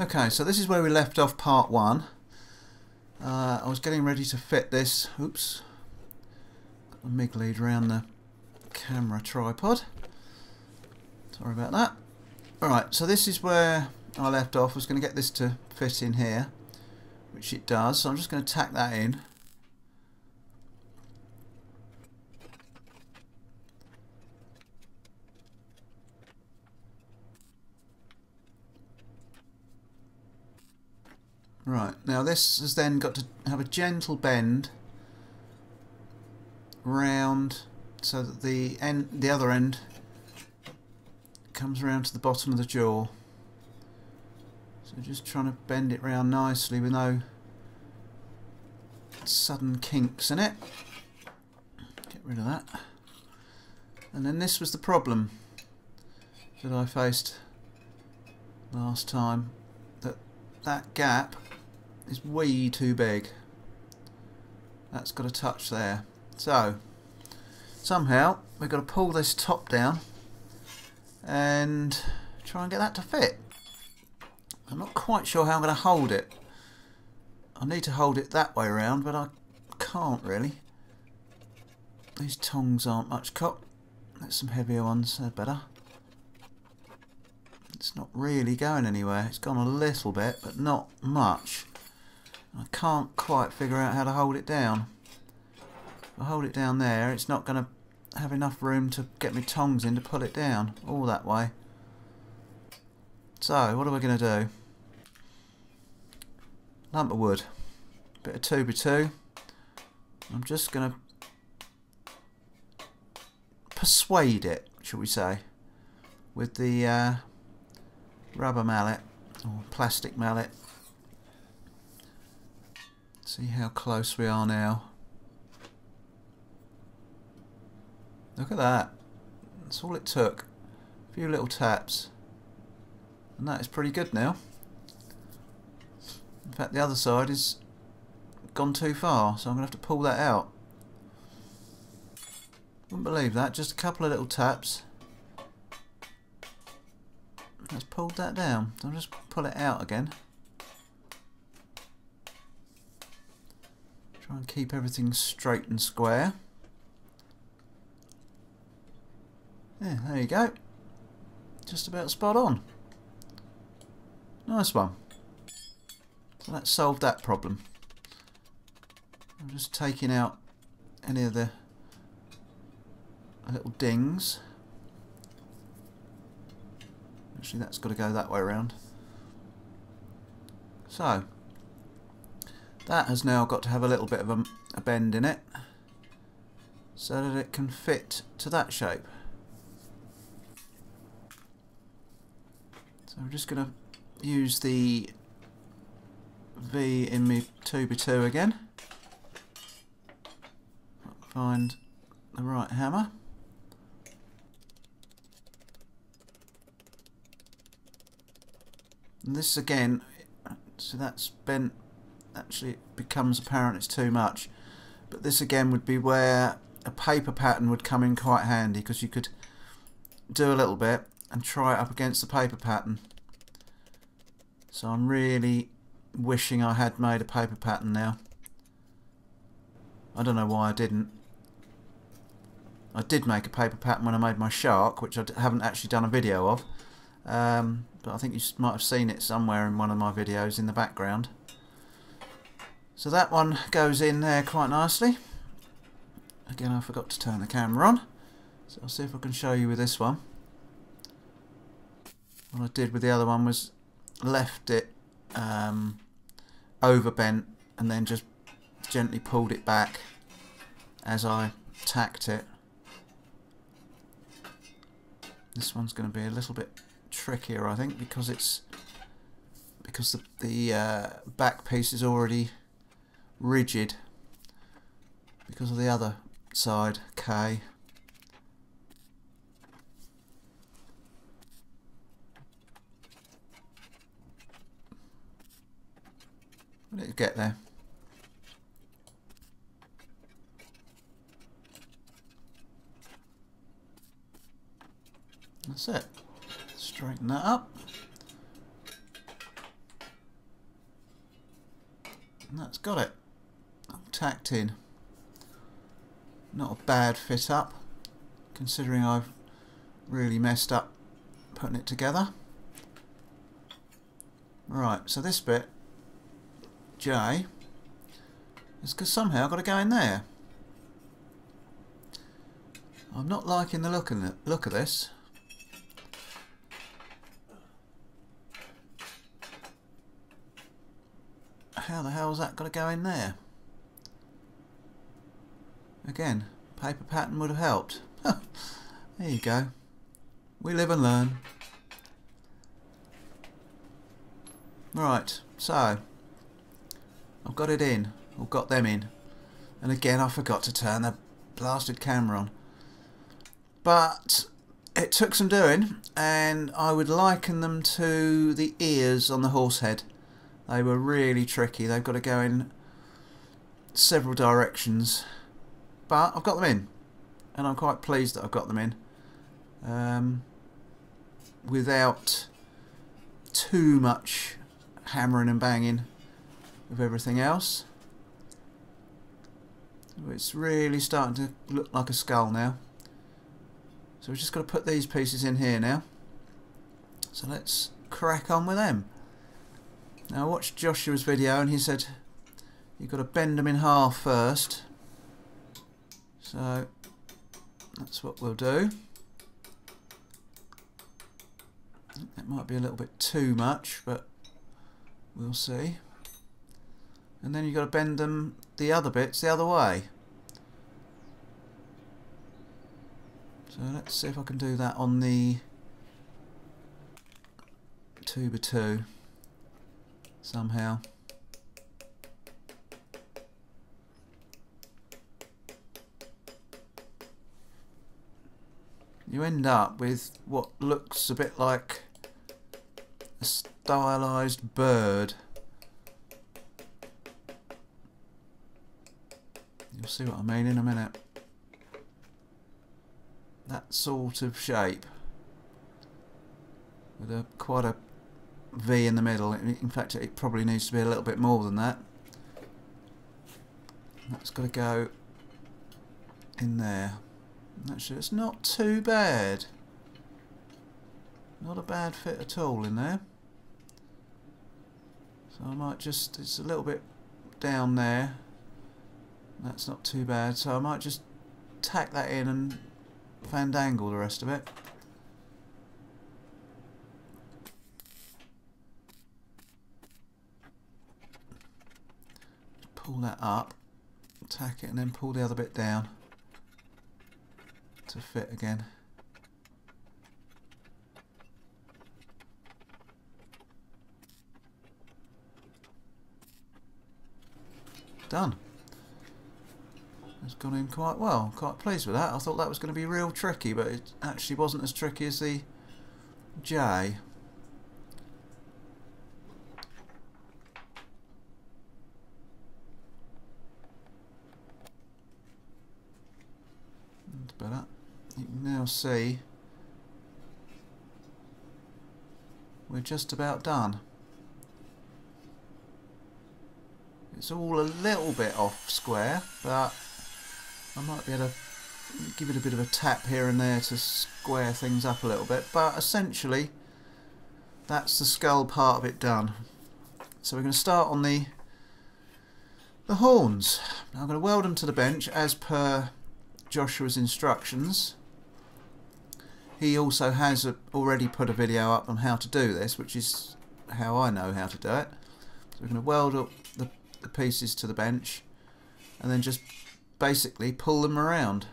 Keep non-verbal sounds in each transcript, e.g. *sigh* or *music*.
Okay, so this is where we left off part one. Uh, I was getting ready to fit this. Oops. Got the MIG lead around the camera tripod. Sorry about that. Alright, so this is where I left off. I was going to get this to fit in here, which it does. So I'm just going to tack that in. Right, now this has then got to have a gentle bend round so that the end, the other end comes around to the bottom of the jaw. So just trying to bend it round nicely with no sudden kinks in it. Get rid of that. And then this was the problem that I faced last time. That that gap is way too big. That's got a touch there. So, somehow we've got to pull this top down and try and get that to fit. I'm not quite sure how I'm going to hold it. I need to hold it that way around, but I can't really. These tongs aren't much cop. There's some heavier ones, they're better. It's not really going anywhere. It's gone a little bit, but not much. I can't quite figure out how to hold it down. If I hold it down there, it's not going to have enough room to get my tongs in to pull it down all that way. So, what are we going to do? Lump of wood, bit of 2x2. I'm just going to persuade it, shall we say, with the uh, rubber mallet or plastic mallet See how close we are now. Look at that. That's all it took. A few little taps. And that is pretty good now. In fact, the other side is gone too far, so I'm going to have to pull that out. Wouldn't believe that. Just a couple of little taps. Let's pull that down. I'll just pull it out again. Try and keep everything straight and square. Yeah, there you go. Just about spot on. Nice one. So that solved that problem. I'm just taking out any of the little dings. Actually, that's got to go that way around. So, that has now got to have a little bit of a, a bend in it so that it can fit to that shape. So I'm just going to use the V in my 2x2 again. Find the right hammer. And this again, so that's bent actually it becomes apparent it's too much. But this again would be where a paper pattern would come in quite handy because you could do a little bit and try it up against the paper pattern. So I'm really wishing I had made a paper pattern now. I don't know why I didn't. I did make a paper pattern when I made my shark, which I haven't actually done a video of. Um, but I think you might have seen it somewhere in one of my videos in the background. So that one goes in there quite nicely. Again, I forgot to turn the camera on. So I'll see if I can show you with this one. What I did with the other one was left it um, overbent and then just gently pulled it back as I tacked it. This one's going to be a little bit trickier I think because it's because the, the uh, back piece is already rigid because of the other side K. Let it get there. That's it. Straighten that up. And that's got it. Tacked in. Not a bad fit up, considering I've really messed up putting it together. Right, so this bit, J, is because somehow I've got to go in there. I'm not liking the look of, it, look of this. How the hell's that got to go in there? Again, paper pattern would have helped. *laughs* there you go. We live and learn. Right, so I've got it in, or got them in. And again I forgot to turn the blasted camera on. But it took some doing and I would liken them to the ears on the horse head. They were really tricky. They've got to go in several directions. But I've got them in. And I'm quite pleased that I've got them in. Um, without too much hammering and banging of everything else. It's really starting to look like a skull now. So we've just got to put these pieces in here now. So let's crack on with them. Now I watched Joshua's video and he said you've got to bend them in half first. So that's what we'll do. That might be a little bit too much, but we'll see. And then you've got to bend them, the other bits, the other way. So let's see if I can do that on the 2 by 2 somehow. You end up with what looks a bit like a stylized bird. You'll see what I mean in a minute. That sort of shape. With a quite a V in the middle. In fact, it probably needs to be a little bit more than that. That's got to go in there. Actually, it's not too bad. Not a bad fit at all in there. So I might just, it's a little bit down there. That's not too bad. So I might just tack that in and fandangle the rest of it. Pull that up, tack it and then pull the other bit down to fit again. Done. It's gone in quite well. Quite pleased with that. I thought that was going to be real tricky, but it actually wasn't as tricky as the J. That's better. You can now see we're just about done. It's all a little bit off square, but I might be able to give it a bit of a tap here and there to square things up a little bit. But essentially, that's the skull part of it done. So we're going to start on the the horns. Now I'm going to weld them to the bench as per Joshua's instructions. He also has a, already put a video up on how to do this, which is how I know how to do it. So we're going to weld up the the pieces to the bench and then just basically pull them around.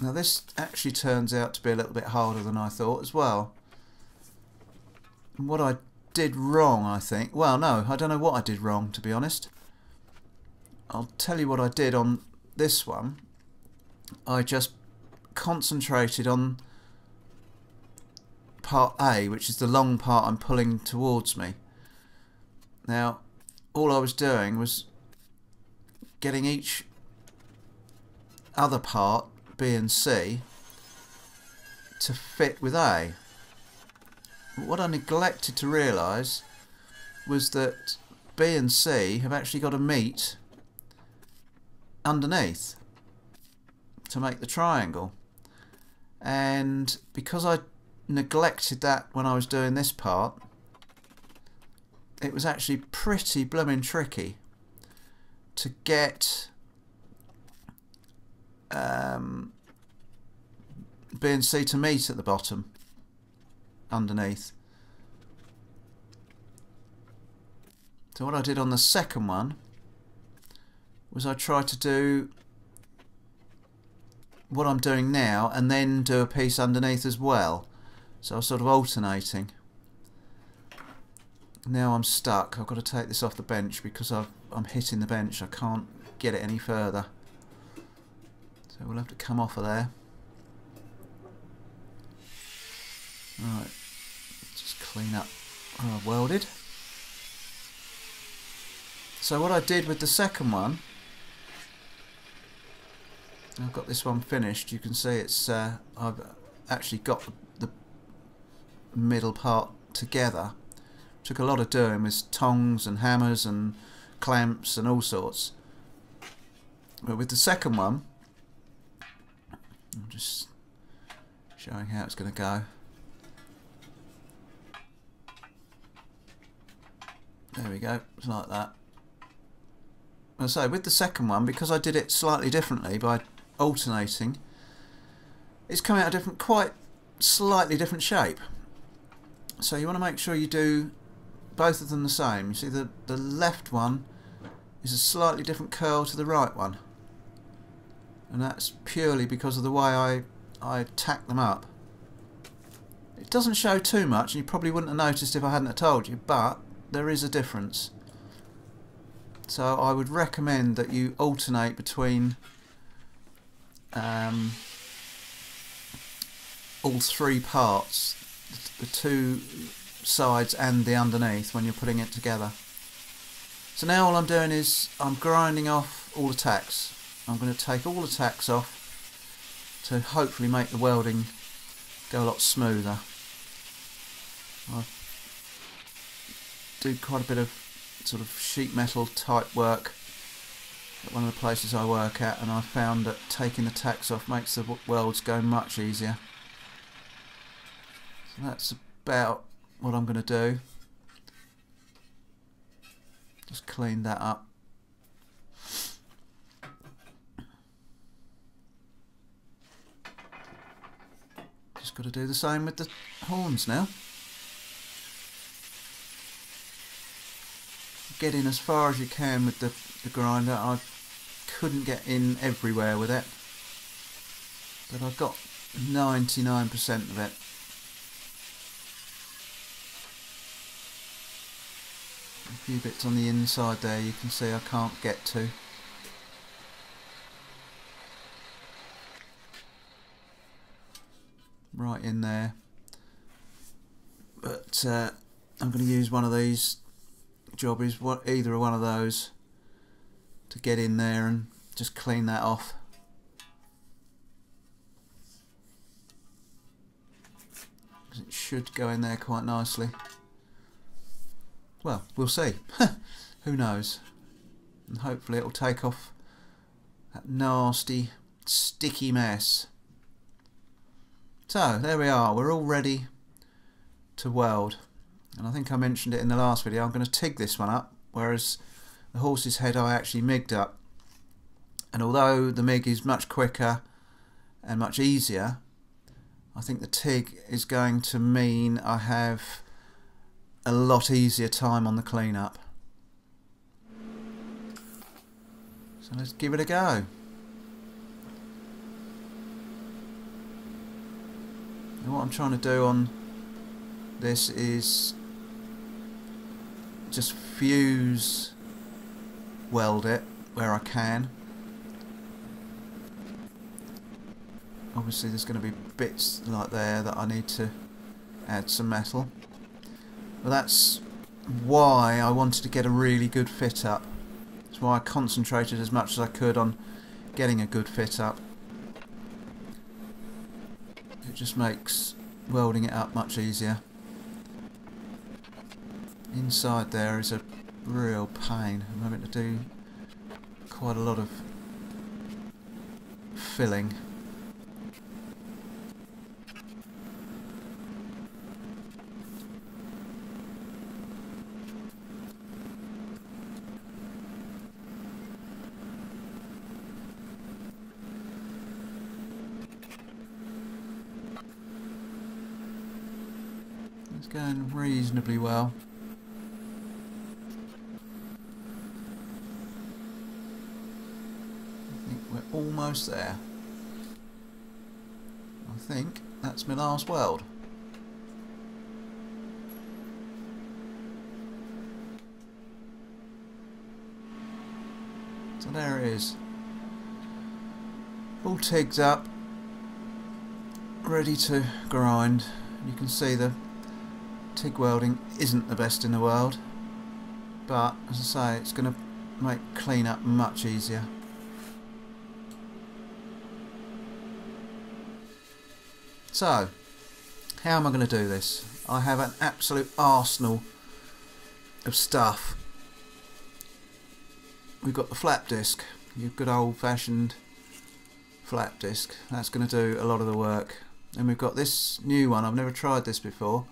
Now this actually turns out to be a little bit harder than I thought as well. And what I did wrong I think, well no, I don't know what I did wrong to be honest. I'll tell you what I did on this one. I just concentrated on part A, which is the long part I'm pulling towards me. Now, all I was doing was getting each other part, B and C, to fit with A. What I neglected to realise was that B and C have actually got to meet underneath to make the triangle. And because I neglected that when I was doing this part it was actually pretty blooming tricky to get um, B and C to meet at the bottom underneath. So what I did on the second one was I try to do what I'm doing now and then do a piece underneath as well. So I was sort of alternating. Now I'm stuck. I've got to take this off the bench because i am hitting the bench. I can't get it any further. So we'll have to come off of there. Right, just clean up where I've welded. So what I did with the second one I've got this one finished. You can see it's uh, I've actually got the middle part together. Took a lot of doing with tongs and hammers and clamps and all sorts. But with the second one, I'm just showing how it's going to go. There we go, it's like that. And so with the second one, because I did it slightly differently by alternating, it's coming out a different, quite slightly different shape. So you want to make sure you do both of them the same. You see the, the left one is a slightly different curl to the right one. And that's purely because of the way I, I tack them up. It doesn't show too much, and you probably wouldn't have noticed if I hadn't told you, but there is a difference. So I would recommend that you alternate between um, all three parts, the two sides and the underneath when you're putting it together. So now all I'm doing is I'm grinding off all the tacks. I'm going to take all the tacks off to hopefully make the welding go a lot smoother. I do quite a bit of sort of sheet metal type work one of the places I work at and I found that taking the tacks off makes the welds go much easier. So that's about what I'm going to do. Just clean that up. Just got to do the same with the horns now. Get in as far as you can with the, the grinder. I couldn't get in everywhere with it. But I've got 99% of it. A few bits on the inside there you can see I can't get to. Right in there. But uh, I'm going to use one of these jobbies either one of those to get in there and just clean that off. It should go in there quite nicely. Well, we'll see. *laughs* Who knows? And hopefully it'll take off that nasty, sticky mess. So, there we are. We're all ready to weld. And I think I mentioned it in the last video. I'm going to TIG this one up, whereas the horse's head I actually migged up and although the MIG is much quicker and much easier I think the TIG is going to mean I have a lot easier time on the cleanup so let's give it a go and what I'm trying to do on this is just fuse weld it where I can. Obviously there's going to be bits like there that I need to add some metal. But that's why I wanted to get a really good fit up. That's why I concentrated as much as I could on getting a good fit up. It just makes welding it up much easier. inside there is a real pain. I'm having to do quite a lot of filling. It's going reasonably well. I think we're almost there. I think that's my last weld. So there it is. All tigged up, ready to grind. You can see the TIG welding isn't the best in the world but as I say it's going to make cleanup much easier. So how am I going to do this? I have an absolute arsenal of stuff. We've got the flap disc your good old fashioned flap disc. That's going to do a lot of the work. And we've got this new one. I've never tried this before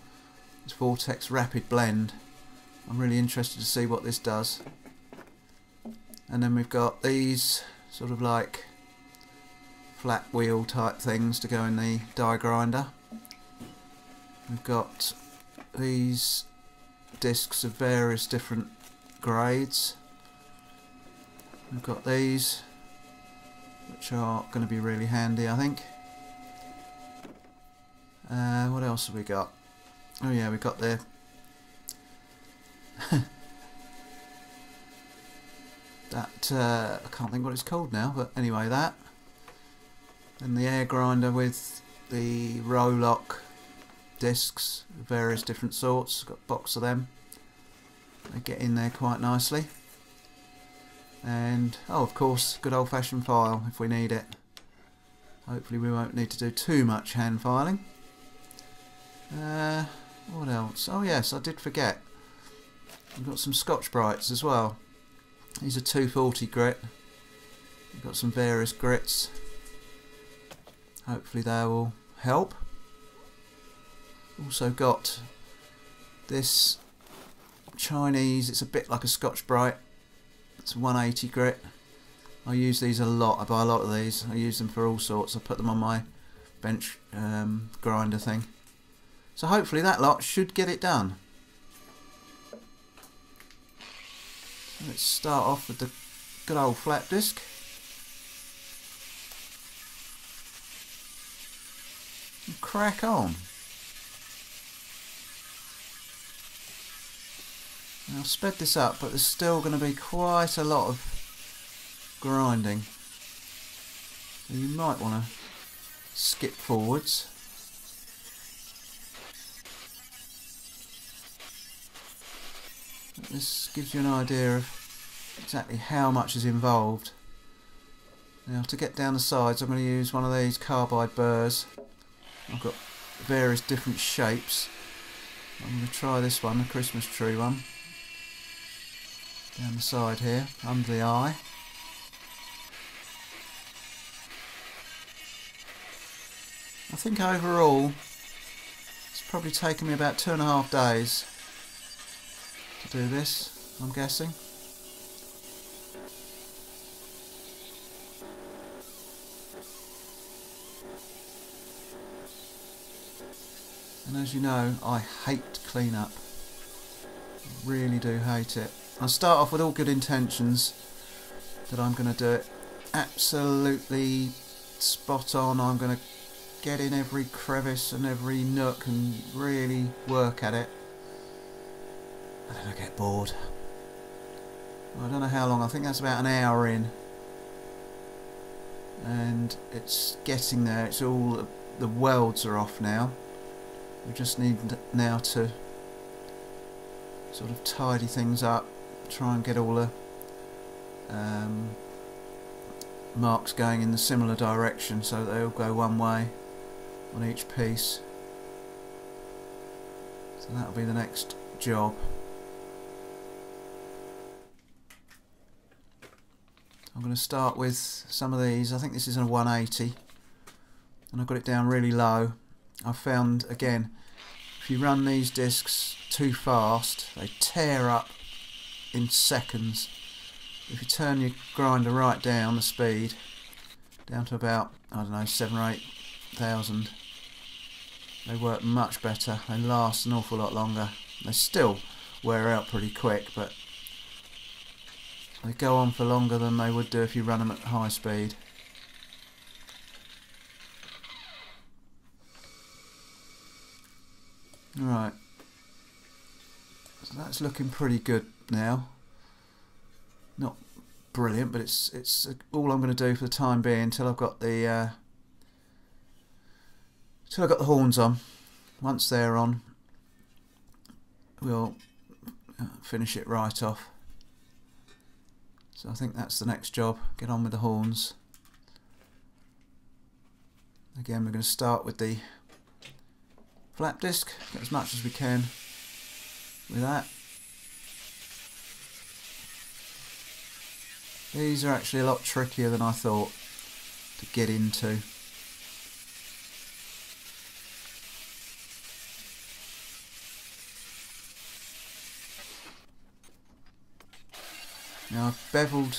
it's Vortex Rapid Blend. I'm really interested to see what this does. And then we've got these sort of like flat wheel type things to go in the die grinder. We've got these discs of various different grades. We've got these which are going to be really handy I think. Uh, what else have we got? Oh yeah, we got the *laughs* that uh, I can't think what it's called now, but anyway that and the air grinder with the Roloc discs, various different sorts. Got a box of them. They get in there quite nicely. And oh, of course, good old-fashioned file if we need it. Hopefully, we won't need to do too much hand filing. Uh, what else? Oh yes, I did forget. We've got some Scotch-Brites as well. These are 240 grit. We've got some various grits. Hopefully they will help. Also got this Chinese, it's a bit like a Scotch-Brite. It's 180 grit. I use these a lot, I buy a lot of these. I use them for all sorts. I put them on my bench um, grinder thing. So hopefully that lot should get it done. Let's start off with the good old flap disc. And crack on. I'll sped this up, but there's still going to be quite a lot of grinding. So you might want to skip forwards. This gives you an idea of exactly how much is involved. Now to get down the sides I'm going to use one of these carbide burrs. I've got various different shapes. I'm going to try this one, the Christmas tree one. Down the side here, under the eye. I think overall it's probably taken me about two and a half days to do this, I'm guessing. And as you know, I hate cleanup. I really do hate it. I start off with all good intentions that I'm going to do it absolutely spot on. I'm going to get in every crevice and every nook and really work at it. And then I get bored. I don't know how long, I think that's about an hour in. And it's getting there, it's all, the welds are off now. We just need now to sort of tidy things up, try and get all the um, marks going in the similar direction so they all go one way on each piece. So that'll be the next job. I'm going to start with some of these. I think this is a 180 and I've got it down really low. I found again if you run these discs too fast they tear up in seconds. If you turn your grinder right down the speed down to about I don't know seven or eight thousand they work much better. They last an awful lot longer. They still wear out pretty quick but they go on for longer than they would do if you run them at high speed. Right. So that's looking pretty good now. Not brilliant, but it's it's all I'm going to do for the time being until I've got the uh, until I've got the horns on. Once they're on, we'll uh, finish it right off. So I think that's the next job. Get on with the horns. Again, we're going to start with the flap disc. Get as much as we can with that. These are actually a lot trickier than I thought to get into. I've beveled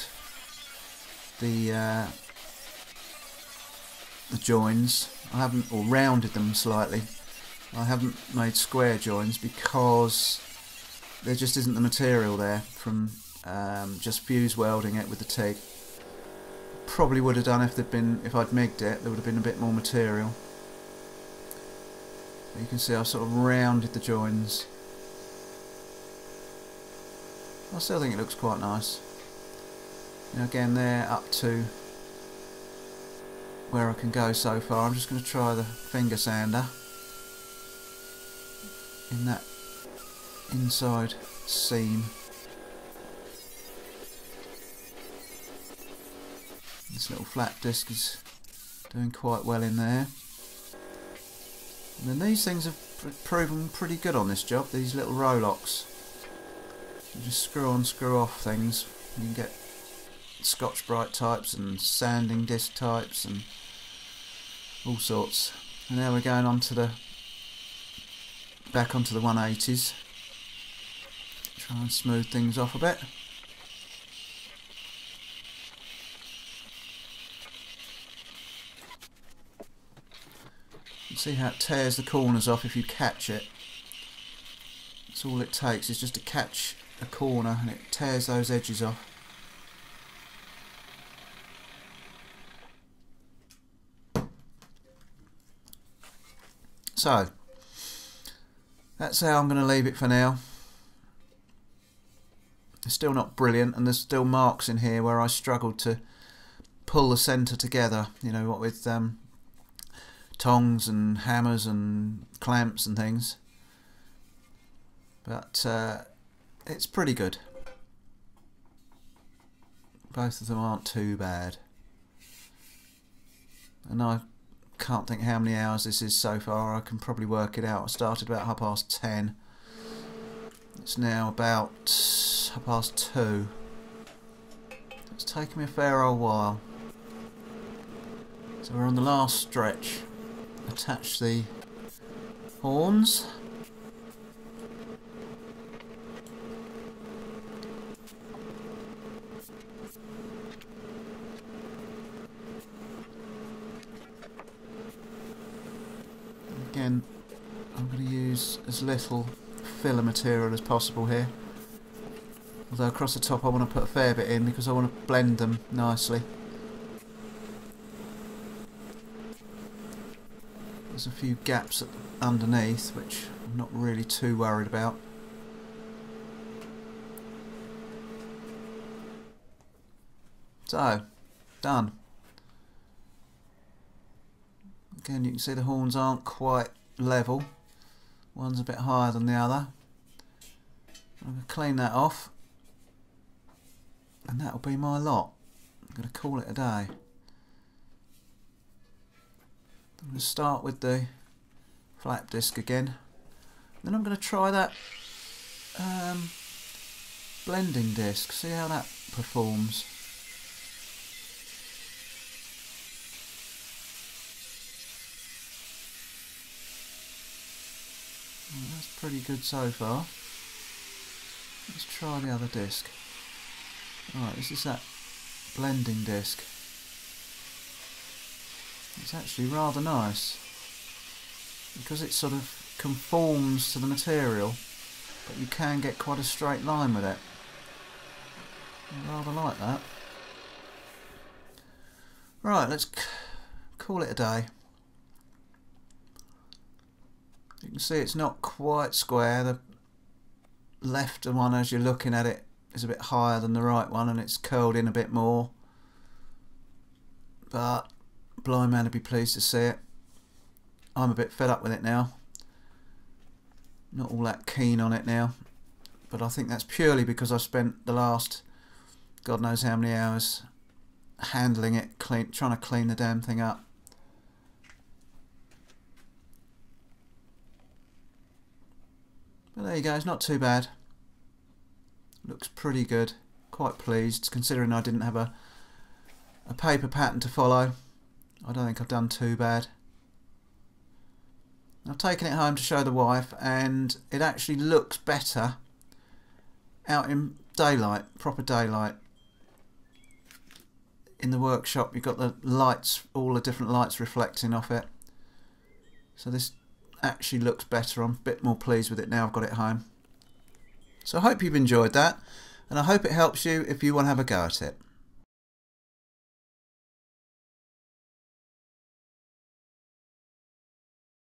the uh, the joins. I haven't or rounded them slightly. I haven't made square joins because there just isn't the material there from um, just fuse welding it with the TIG. Probably would have done if there'd been if I'd migged it. There would have been a bit more material. You can see I've sort of rounded the joins. I still think it looks quite nice. Now again they're up to where I can go so far. I'm just going to try the finger sander in that inside seam. This little flat disc is doing quite well in there. And then these things have proven pretty good on this job, these little Rolocs. You just screw on, screw off things. You can get Scotch-Brite types and sanding disc types and all sorts. And now we're going on to the back onto the 180s. Try and smooth things off a bit. see how it tears the corners off if you catch it. That's all it takes is just to catch a corner and it tears those edges off. So, that's how I'm going to leave it for now. It's still not brilliant and there's still marks in here where I struggled to pull the centre together, you know, what with um, tongs and hammers and clamps and things. But uh, it's pretty good. Both of them aren't too bad. And I can't think how many hours this is so far. I can probably work it out. I started about half past ten. It's now about half past two. It's taken me a fair old while. So we're on the last stretch. Attach the horns. again I'm going to use little filler material as possible here. Although across the top I want to put a fair bit in because I want to blend them nicely. There's a few gaps underneath which I'm not really too worried about. So done. Again, you can see the horns aren't quite level. One's a bit higher than the other. I'm going to clean that off. And that'll be my lot. I'm going to call it a day. I'm going to start with the flap disc again. Then I'm going to try that um, blending disc, see how that performs. Pretty good so far. Let's try the other disc. Alright, this is that blending disc. It's actually rather nice because it sort of conforms to the material but you can get quite a straight line with it. I rather like that. Right, let's call it a day. You can see it's not quite square. The left one as you're looking at it is a bit higher than the right one and it's curled in a bit more. But blind man would be pleased to see it. I'm a bit fed up with it now. Not all that keen on it now. But I think that's purely because I've spent the last God knows how many hours handling it, clean, trying to clean the damn thing up. But there you go, it's not too bad. Looks pretty good. Quite pleased, considering I didn't have a, a paper pattern to follow. I don't think I've done too bad. I've taken it home to show the wife and it actually looks better out in daylight, proper daylight. In the workshop you've got the lights, all the different lights reflecting off it. So this actually looks better. I'm a bit more pleased with it now I've got it home. So I hope you've enjoyed that and I hope it helps you if you want to have a go at it.